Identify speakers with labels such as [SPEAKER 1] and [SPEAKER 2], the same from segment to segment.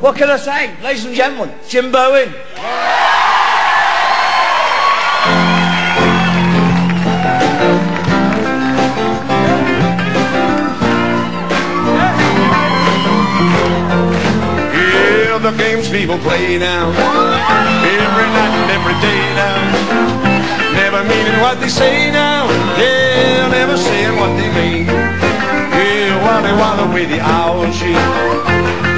[SPEAKER 1] What can I say? Ladies and gentlemen, Jim Bowen.
[SPEAKER 2] Yeah, the games people play now. Every night and every day now. Never meaning what they say now. Yeah, while away the hours, yeah.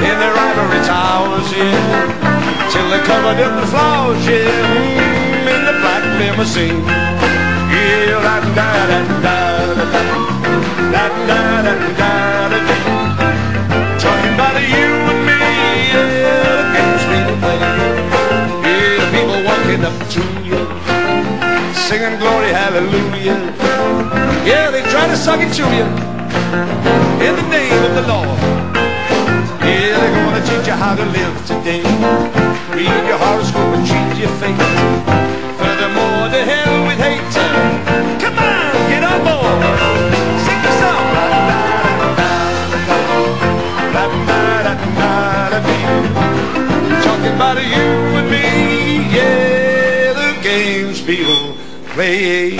[SPEAKER 2] In their ivory towers, yeah. Till they're covered in the flowers, yeah. Mm, in the black limousine. Yeah, da da da da da da da da da da Talking about you and me, yeah, the games people play. Yeah, people walking up to you, singing glory, hallelujah. Yeah, they try to suck it to you in the name of the Lord. Yeah, they're gonna teach you how to live today. Read your horoscope and change your fate. Furthermore, to hell with hate. Come on, get on board. Sing the song. Talking about you and me, yeah, the games people play.